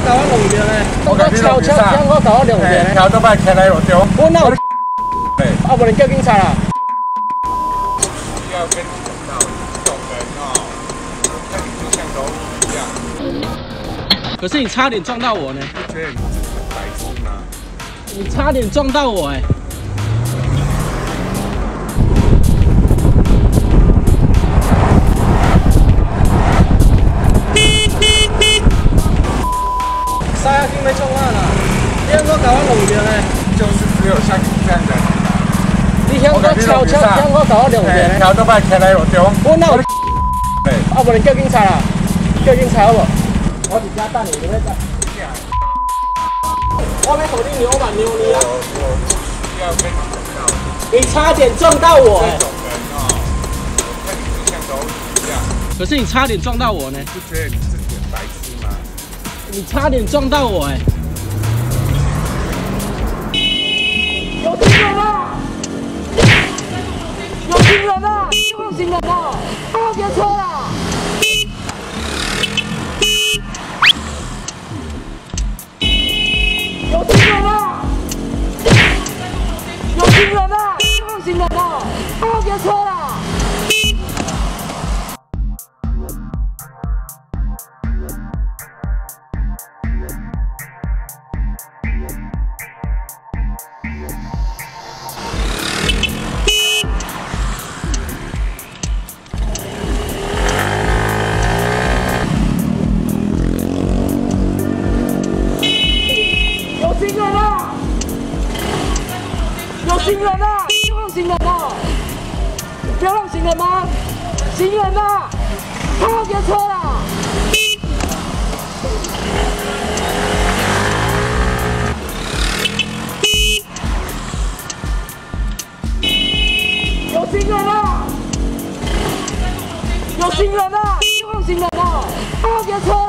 搞我弄着呢，我甲你弄敲敲敲我搞都来路中。我那有？嘿，啊，无能叫警察啦。要跟你讲到这种人哦，跟你就像蝼蚁一样，可是你差点撞到我呢？你差点撞到我哎。下去没撞烂啦，点我搞我弄着呢，就是只有像你这样的你向我敲敲敲我搞我弄着嘿，呢，桥都摆起来路中。我那有？嘿，啊，不能叫警察啦，叫警察好不？我在家等你，你要等。我要和你扭嘛扭你啊！我我要跟你讲到你差点撞到我可是你差点撞到我呢，不觉得你自己很白痴吗？你差点撞到我哎。有啊！有行人啊！快别车了！有行人啊！有行人啊！有行人啊！快别车啦！行人啊！有行人啊！不要让行人吗？行人啊！快别车啦！有行人啊！有行人啊！有行人啊！快别车！